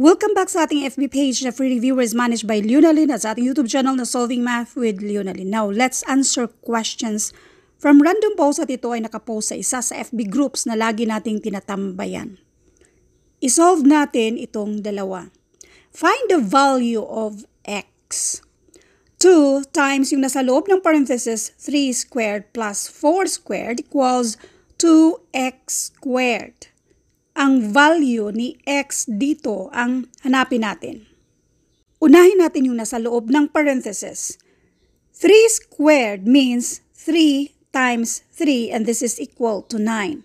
Welcome back sa ating FB page na free reviewer is managed by Leonalyn at sa ating YouTube channel na Solving Math with Leonalyn. Now, let's answer questions from random post at ito ay nakapost sa isa sa FB groups na lagi nating tinatambayan. Isolve natin itong dalawa. Find the value of x. 2 times yung nasa loob ng parenthesis 3 squared plus 4 squared equals 2x squared ang value ni x dito ang hanapin natin. Unahin natin yung nasa loob ng parenthesis. 3 squared means 3 times 3 and this is equal to 9.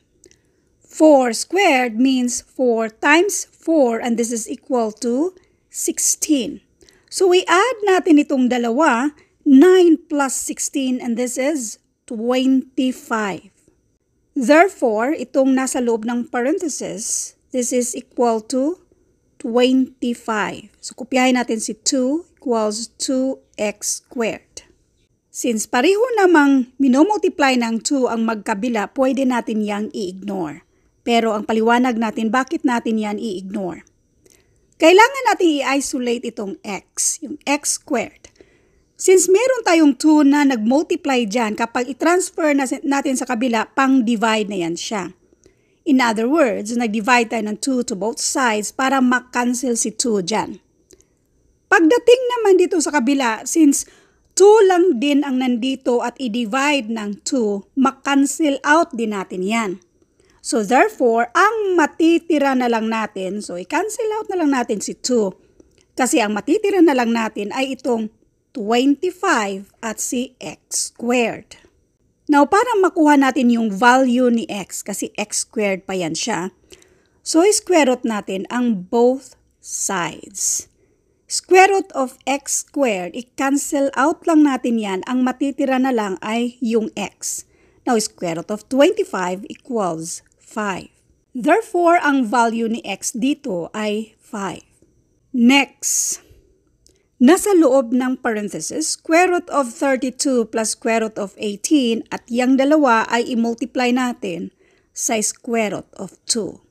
4 squared means 4 times 4 and this is equal to 16. So we add natin itong dalawa, 9 plus 16 and this is 25. Therefore, itong nasa loob ng parenthesis, this is equal to 25. So, kopyahin natin si 2 equals 2x squared. Since pareho namang minomultiply ng 2 ang magkabila, pwede natin yang i-ignore. Pero ang paliwanag natin, bakit natin yan i-ignore? Kailangan natin i-isolate itong x, yung x squared. Since meron tayong 2 na nag-multiply dyan, kapag i-transfer natin sa kabila, pang-divide na yan siya. In other words, nag-divide tayo ng 2 to both sides para makancel si 2 dyan. Pagdating naman dito sa kabila, since 2 lang din ang nandito at i-divide ng 2, makancel out din natin yan. So therefore, ang matitira na lang natin, so i-cancel out na lang natin si 2. Kasi ang matitira na lang natin ay itong 25 at si x squared. Now, para makuha natin yung value ni x, kasi x squared pa yan siya, so square root natin ang both sides. Square root of x squared, i-cancel out lang natin yan. Ang matitira na lang ay yung x. Now, square root of 25 equals 5. Therefore, ang value ni x dito ay 5. Next, Nasa loob ng parenthesis, square root of 32 plus square root of 18 at yung dalawa ay i-multiply natin sa square root of 2.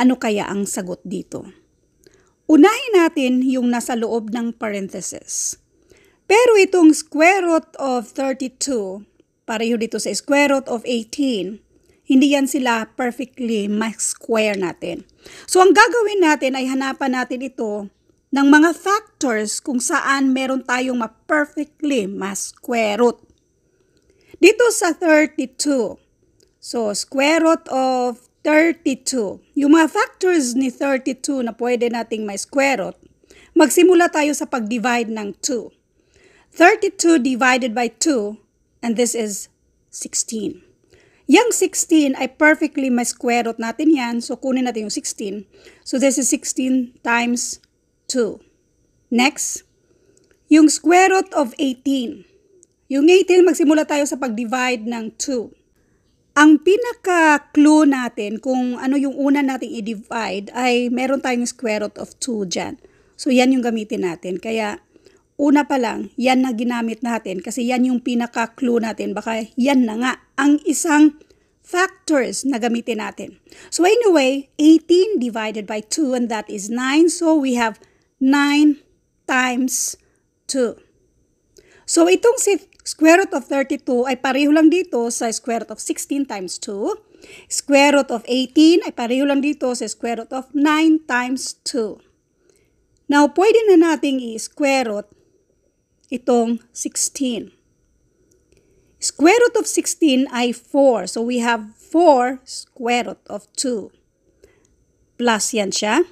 Ano kaya ang sagot dito? Unahin natin yung nasa loob ng parenthesis. Pero itong square root of 32, pareho dito sa square root of 18, hindi yan sila perfectly ma-square natin. So ang gagawin natin ay hanapan natin ito ng mga factors kung saan meron tayong ma-perfectly ma-square root. Dito sa 32, so square root of 32, yung mga factors ni 32 na pwede nating may square root, magsimula tayo sa pag-divide ng 2. 32 divided by 2, and this is 16. Yung 16 ay perfectly may square root natin yan, so kunin natin yung 16. So this is 16 times 2. Next, yung square root of 18. Yung 18, magsimula tayo sa pag-divide ng 2. Ang pinaka-clue natin kung ano yung una nating i-divide ay meron tayong square root of 2 dyan. So yan yung gamitin natin. Kaya una pa lang, yan na ginamit natin kasi yan yung pinaka-clue natin. Baka yan na nga ang isang factors na gamitin natin. So anyway, 18 divided by 2 and that is 9. So we have 9 times 2. So itong si square root of 32 ay pareho lang dito sa square root of 16 times 2. Square root of 18 ay pareho lang dito sa square root of 9 times 2. Now, pwede na nating i-square root itong 16. Square root of 16 ay 4. So, we have 4 square root of 2. Plus yan siya.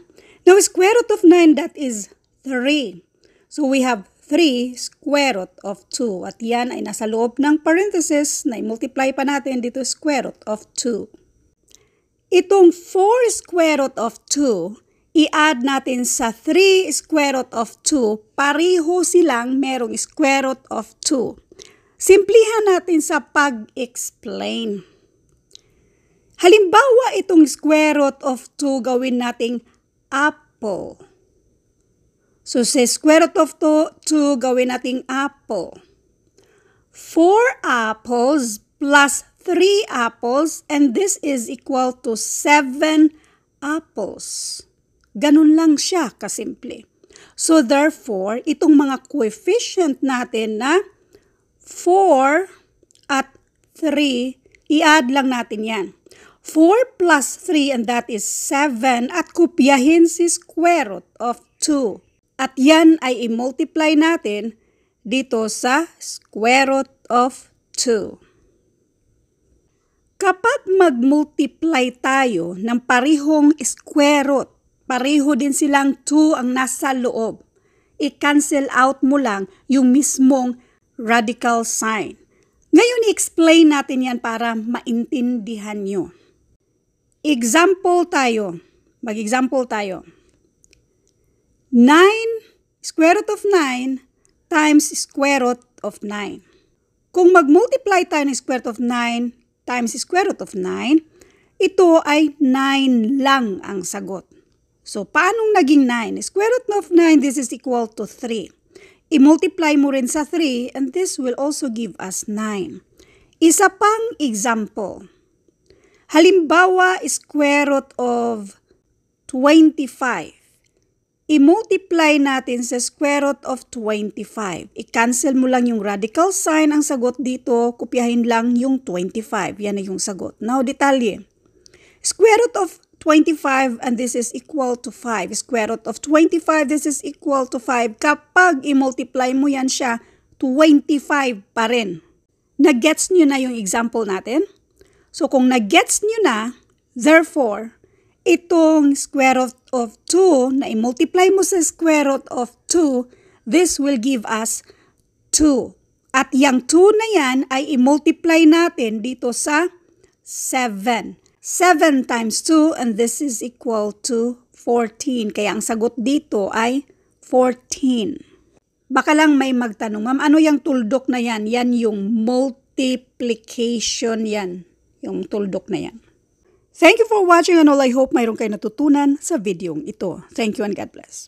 Now, square root of 9, that is 3. So, we have 3 square root of 2. At yan ay nasa loob ng parenthesis na i-multiply pa natin dito square root of 2. Itong 4 square root of 2, i-add natin sa 3 square root of 2, pareho silang merong square root of 2. Simplihan natin sa pag-explain. Halimbawa, itong square root of 2 gawin nating apple. So, sa square root of 2, gawin nating apple. 4 apples plus 3 apples and this is equal to 7 apples. Ganun lang siya kasimple. So therefore, itong mga coefficient natin na 4 at 3, i-add lang natin yan. 4 plus 3 and that is 7 at kopyahin si square root of 2. At yan ay i-multiply natin dito sa square root of 2. Kapag mag-multiply tayo ng parihong square root, pareho din silang 2 ang nasa loob, i-cancel out mo lang yung mismong radical sign. Ngayon, i-explain natin yan para maintindihan nyo. Example tayo. Mag-example tayo. 9 square root of 9 times square root of 9. Kung mag-multiply tayo ng square root of 9 times square root of 9, ito ay 9 lang ang sagot. So, paanong naging 9? Square root of 9, this is equal to 3. I-multiply mo rin sa 3 and this will also give us 9. Isa pang example. Halimbawa, square root of 25 i-multiply natin sa square root of 25. I-cancel mo lang yung radical sign. Ang sagot dito, kopyahin lang yung 25. Yan na yung sagot. Now, detalye. Square root of 25 and this is equal to 5. Square root of 25, this is equal to 5. Kapag i-multiply mo yan siya, 25 pa rin. Nag-gets nyo na yung example natin? So, kung nag-gets nyo na, therefore, itong square root of 2 na i-multiply mo sa square root of 2, this will give us 2. At yung 2 na yan ay i-multiply natin dito sa 7. 7 times 2 and this is equal to 14. Kaya ang sagot dito ay 14. Baka lang may magtanong, ma'am, ano yung tuldok na yan? Yan yung multiplication yan. Yung tuldok na yan. Thank you for watching and all I hope mayroon kayo natutunan sa videong ito. Thank you and God bless.